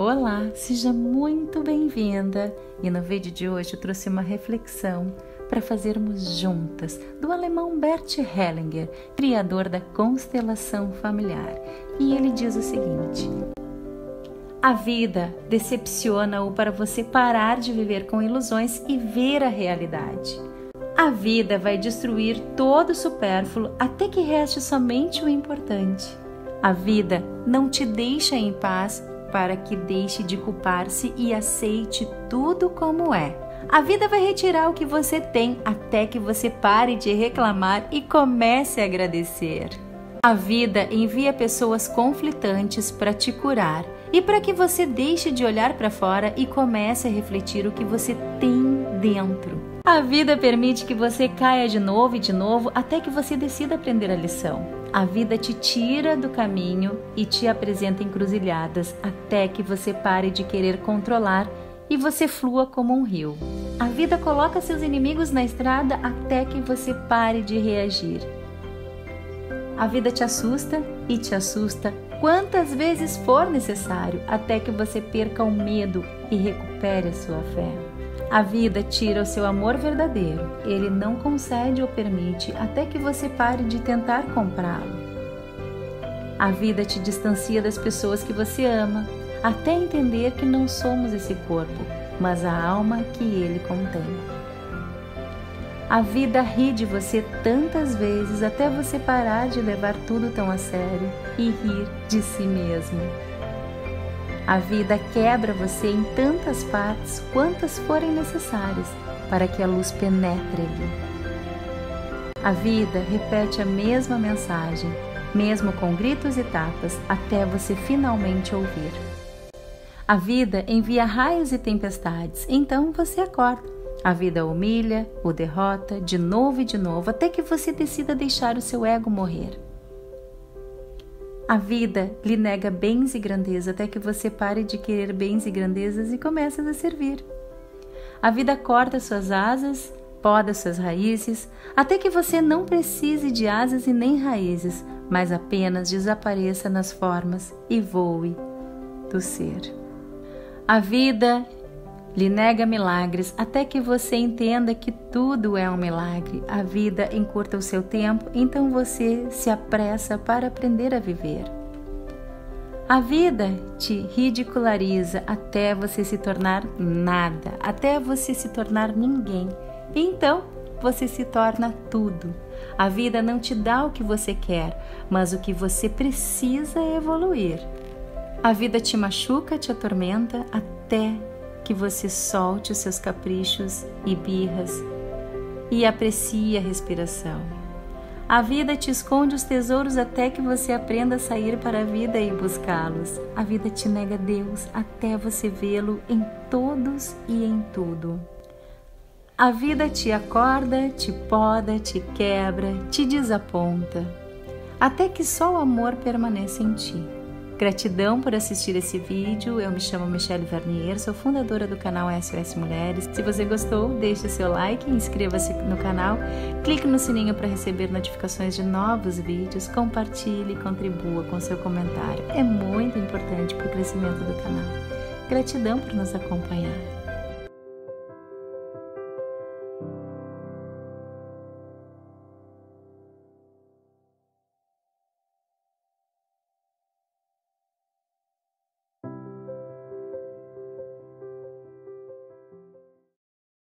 Olá, seja muito bem-vinda! E no vídeo de hoje eu trouxe uma reflexão para fazermos juntas do alemão Bert Hellinger, criador da constelação familiar. E ele diz o seguinte: A vida decepciona-o para você parar de viver com ilusões e ver a realidade. A vida vai destruir todo o supérfluo até que reste somente o importante. A vida não te deixa em paz para que deixe de culpar-se e aceite tudo como é. A vida vai retirar o que você tem até que você pare de reclamar e comece a agradecer. A vida envia pessoas conflitantes para te curar e para que você deixe de olhar para fora e comece a refletir o que você tem dentro. A vida permite que você caia de novo e de novo até que você decida aprender a lição. A vida te tira do caminho e te apresenta encruzilhadas até que você pare de querer controlar e você flua como um rio. A vida coloca seus inimigos na estrada até que você pare de reagir. A vida te assusta e te assusta quantas vezes for necessário até que você perca o medo e recupere a sua fé. A vida tira o seu amor verdadeiro, ele não concede ou permite até que você pare de tentar comprá-lo. A vida te distancia das pessoas que você ama, até entender que não somos esse corpo, mas a alma que ele contém. A vida ri de você tantas vezes até você parar de levar tudo tão a sério e rir de si mesmo. A vida quebra você em tantas partes quantas forem necessárias para que a luz penetre ali. A vida repete a mesma mensagem, mesmo com gritos e tapas, até você finalmente ouvir. A vida envia raios e tempestades, então você acorda. A vida humilha, o derrota, de novo e de novo, até que você decida deixar o seu ego morrer. A vida lhe nega bens e grandeza até que você pare de querer bens e grandezas e comece a servir. A vida corta suas asas, poda suas raízes, até que você não precise de asas e nem raízes, mas apenas desapareça nas formas e voe do ser. A vida lhe nega milagres até que você entenda que tudo é um milagre. A vida encurta o seu tempo, então você se apressa para aprender a viver. A vida te ridiculariza até você se tornar nada, até você se tornar ninguém. Então você se torna tudo. A vida não te dá o que você quer, mas o que você precisa evoluir. A vida te machuca, te atormenta até que você solte os seus caprichos e birras e aprecie a respiração. A vida te esconde os tesouros até que você aprenda a sair para a vida e buscá-los. A vida te nega Deus até você vê-lo em todos e em tudo. A vida te acorda, te poda, te quebra, te desaponta, até que só o amor permaneça em ti. Gratidão por assistir esse vídeo. Eu me chamo Michelle Vernier, sou fundadora do canal SOS Mulheres. Se você gostou, deixe seu like, inscreva-se no canal, clique no sininho para receber notificações de novos vídeos, compartilhe e contribua com seu comentário. É muito importante para o crescimento do canal. Gratidão por nos acompanhar.